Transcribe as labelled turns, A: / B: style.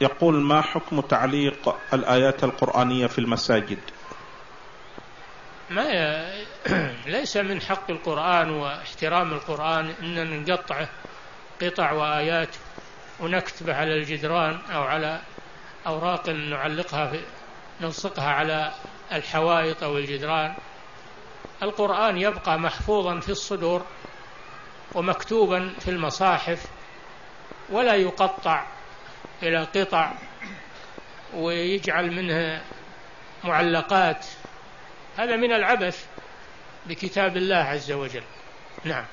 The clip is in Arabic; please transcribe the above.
A: يقول ما حكم تعليق الآيات القرآنية في المساجد؟
B: ما ي... ليس من حق القرآن واحترام القرآن أن نقطعه قطع وآيات ونكتبه على الجدران أو على أوراق نعلقها في نلصقها على الحوائط أو الجدران. القرآن يبقى محفوظا في الصدور ومكتوبا في المصاحف ولا يقطع إلى قطع ويجعل منها معلقات. هذا من العبث بكتاب الله عز وجل. نعم.